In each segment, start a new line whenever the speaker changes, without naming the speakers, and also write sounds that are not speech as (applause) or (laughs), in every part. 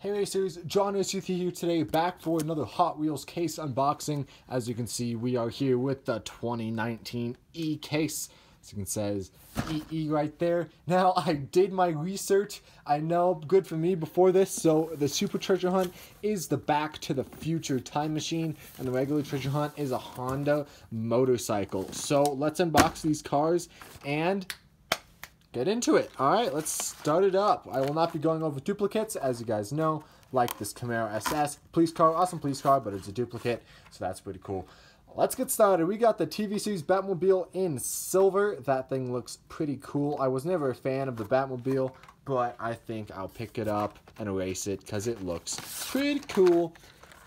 Hey racers, John is today, back for another Hot Wheels case unboxing. As you can see, we are here with the 2019 E case. As you can says EE right there. Now, (laughs) I did my research. I know, good for me before this. So, the Super Treasure Hunt is the Back to the Future time machine, and the regular Treasure Hunt is a Honda motorcycle. So, let's unbox these cars and get into it. All right, let's start it up. I will not be going over duplicates, as you guys know, like this Camaro SS police car, awesome police car, but it's a duplicate, so that's pretty cool. Let's get started. We got the TVC's Batmobile in silver. That thing looks pretty cool. I was never a fan of the Batmobile, but I think I'll pick it up and erase it because it looks pretty cool.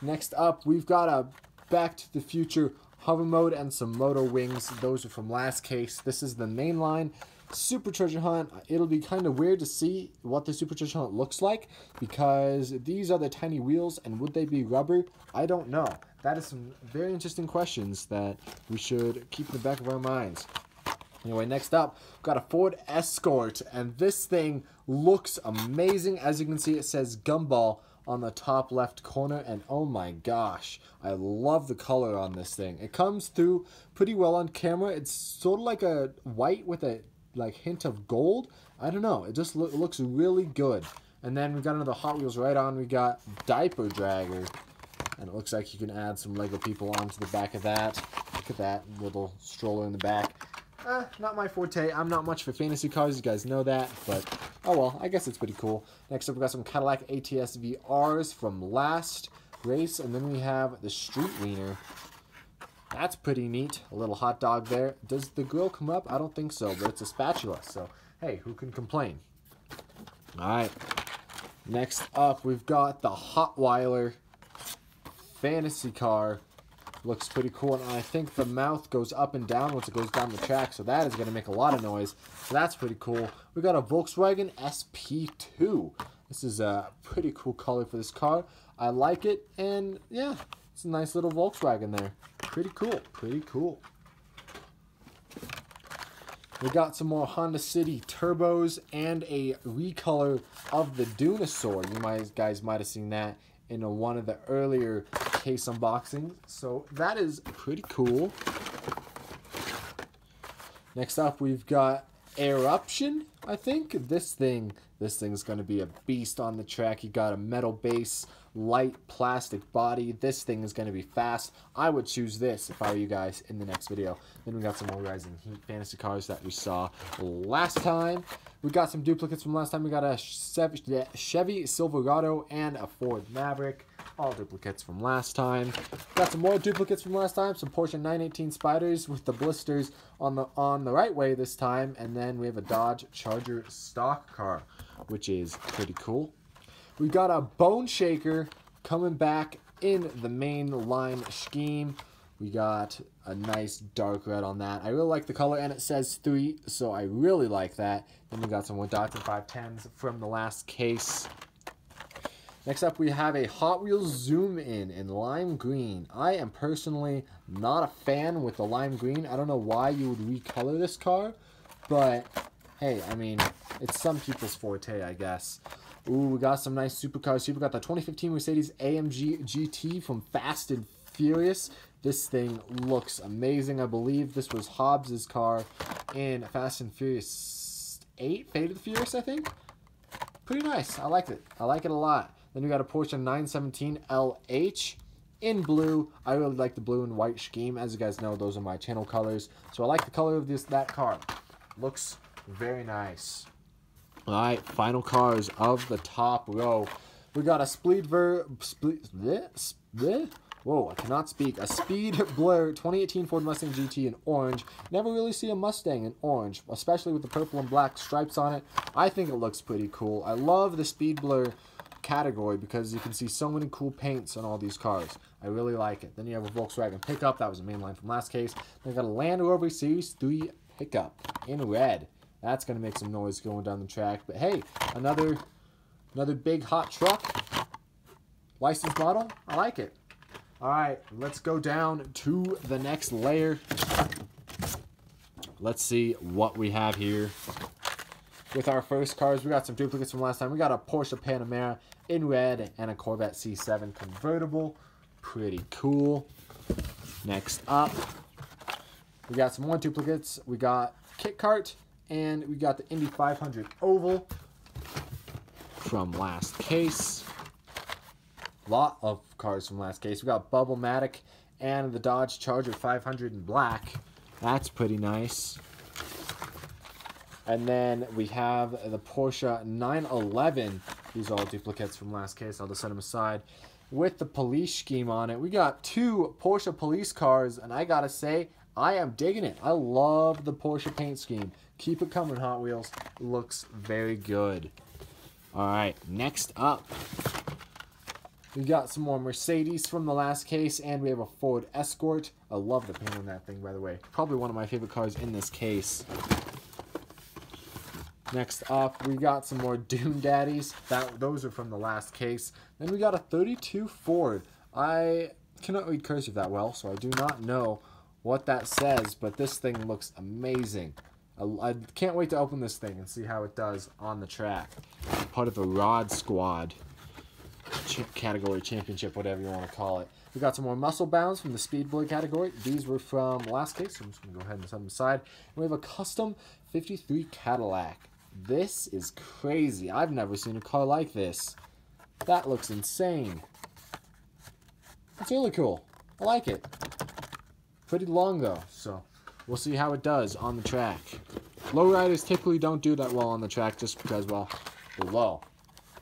Next up, we've got a Back to the Future hover mode and some motor wings. Those are from last case. This is the main line. Super Treasure Hunt, uh, it'll be kind of weird to see what the Super Treasure Hunt looks like because these are the tiny wheels and would they be rubber? I don't know. That is some very interesting questions that we should keep in the back of our minds. Anyway, next up, we've got a Ford Escort, and this thing looks amazing. As you can see, it says Gumball on the top left corner, and oh my gosh, I love the color on this thing. It comes through pretty well on camera. It's sort of like a white with a like hint of gold. I don't know. It just lo looks really good. And then we got another Hot Wheels right on. We got Diaper Dragger. And it looks like you can add some Lego people onto the back of that. Look at that little stroller in the back. Eh, not my forte. I'm not much for fantasy cars. You guys know that. But, oh well. I guess it's pretty cool. Next up, we got some Cadillac ATS VRs from last race. And then we have the Street Wiener. That's pretty neat. A little hot dog there. Does the grill come up? I don't think so, but it's a spatula. So, hey, who can complain? All right. Next up, we've got the Hotweiler fantasy car. Looks pretty cool, and I think the mouth goes up and down once it goes down the track, so that is going to make a lot of noise. So that's pretty cool. We got a Volkswagen SP2. This is a pretty cool color for this car. I like it, and yeah, it's a nice little Volkswagen there. Pretty cool. Pretty cool. We got some more Honda City turbos and a recolor of the Dunosaur. You might, guys might have seen that in a, one of the earlier case unboxings. So that is pretty cool. Next up, we've got Eruption, I think. This thing, this thing's going to be a beast on the track. You got a metal base, light plastic body. This thing is going to be fast. I would choose this if I were you guys in the next video. Then we got some more Rising Heat fantasy cars that we saw last time. We got some duplicates from last time. We got a Chevy Silverado and a Ford Maverick. All duplicates from last time. Got some more duplicates from last time. Some Porsche 918 Spiders with the blisters on the on the right way this time. And then we have a Dodge Charger stock car, which is pretty cool. We got a Bone Shaker coming back in the main line scheme. We got a nice dark red on that. I really like the color, and it says 3, so I really like that. Then we got some Dr. 510s from the last case. Next up, we have a Hot Wheels Zoom In in lime green. I am personally not a fan with the lime green. I don't know why you would recolor this car, but hey, I mean, it's some people's forte, I guess. Ooh, we got some nice supercars here. We got the 2015 Mercedes AMG GT from Fast and Furious. This thing looks amazing. I believe this was Hobbs's car in Fast and Furious 8, Fate of the Furious, I think. Pretty nice. I like it. I like it a lot. Then we got a Porsche 917 LH in blue. I really like the blue and white scheme. As you guys know, those are my channel colors. So I like the color of this that car. Looks very nice. All right, final cars of the top row. We got a Speed Ver, Speed, bleh, bleh, whoa, I cannot speak. A Speed Blur 2018 Ford Mustang GT in orange. Never really see a Mustang in orange, especially with the purple and black stripes on it. I think it looks pretty cool. I love the Speed Blur category because you can see so many cool paints on all these cars. I really like it. Then you have a Volkswagen pickup. That was a main line from last case. Then got a Land Rover Series 3 pickup in red. That's going to make some noise going down the track. But hey, another another big hot truck. License model. I like it. All right, let's go down to the next layer. Let's see what we have here. With our first cars. We got some duplicates from last time. We got a Porsche Panamera in red and a Corvette C7 convertible. Pretty cool. Next up, we got some more duplicates. We got Kick Kart and we got the Indy 500 Oval from last case. Lot of cars from last case. We got Bubble-Matic and the Dodge Charger 500 in black. That's pretty nice. And then we have the Porsche 911. These are all duplicates from last case. I'll just set them aside. With the police scheme on it. We got two Porsche police cars. And I gotta say, I am digging it. I love the Porsche paint scheme. Keep it coming, Hot Wheels. Looks very good. Alright, next up. We got some more Mercedes from the last case, and we have a Ford Escort. I love the paint on that thing, by the way. Probably one of my favorite cars in this case. Next up, we got some more Doom Daddies. That Those are from the last case. Then we got a 32 Ford. I cannot read cursive that well, so I do not know what that says, but this thing looks amazing. I, can't wait to open this thing and see how it does on the track. Part of the Rod Squad category championship, whatever you want to call it. We got some more muscle bounds from the Speed Boy category. These were from last case, so I'm just going to go ahead and set them aside. And we have a custom 53 Cadillac. This is crazy. I've never seen a car like this. That looks insane. It's really cool. I like it. Pretty long though, so we'll see how it does on the track. Lowriders typically don't do that well on the track just because, well, they're low.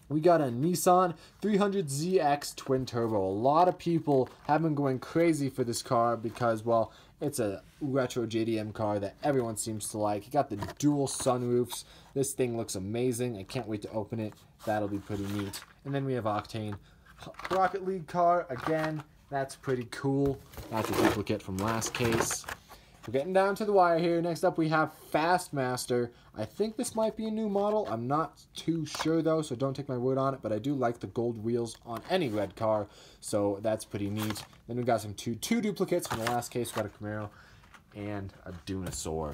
We got a Nissan 300ZX twin turbo. A lot of people have been going crazy for this car because, well, it's a retro JDM car that everyone seems to like. You got the dual sunroofs. This thing looks amazing. I can't wait to open it. That'll be pretty neat. And then we have Octane. Rocket League car, again, that's pretty cool. That's a duplicate from last case. We're getting down to the wire here. Next up, we have Fastmaster. I think this might be a new model. I'm not too sure, though, so don't take my word on it. But I do like the gold wheels on any red car, so that's pretty neat. Then we got some two two duplicates from the last case. We got a Camaro and a Dunosaur.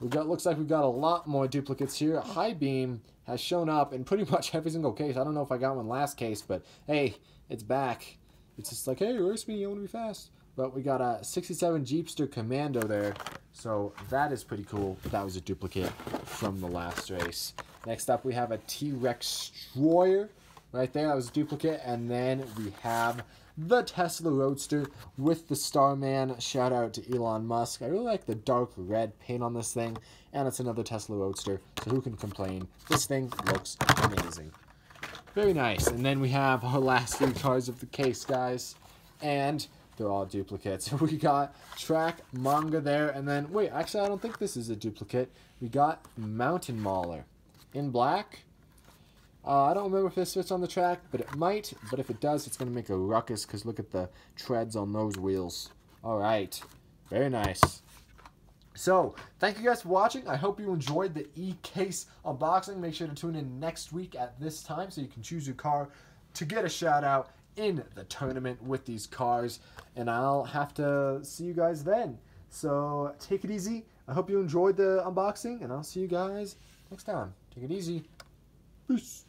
We got looks like we got a lot more duplicates here. High Beam has shown up in pretty (laughs) much every single case. I don't know if I got one last case, but hey, it's back. It's just like, hey, race me, I want to be fast. But we got a 67 Jeepster Commando there. So that is pretty cool. That was a duplicate from the last race. Next up, we have a T-Rex Destroyer. Right there, that was a duplicate. And then we have the Tesla Roadster with the Starman. Shout out to Elon Musk. I really like the dark red paint on this thing. And it's another Tesla Roadster. So who can complain? This thing looks amazing. Very nice. And then we have our last three cards of the case, guys. And they're all duplicates. (laughs) We got track manga there, and then wait, actually I don't think this is a duplicate. We got Mountain Mauler in black. Uh, I don't remember if this fits on the track, but it might. But if it does, it's going to make a ruckus because look at the treads on those wheels. All right. Very nice. So, thank you guys for watching. I hope you enjoyed the e-case unboxing. Make sure to tune in next week at this time so you can choose your car to get a shout out in the tournament with these cars. And I'll have to see you guys then. So take it easy. I hope you enjoyed the unboxing, and I'll see you guys next time. Take it easy. Peace.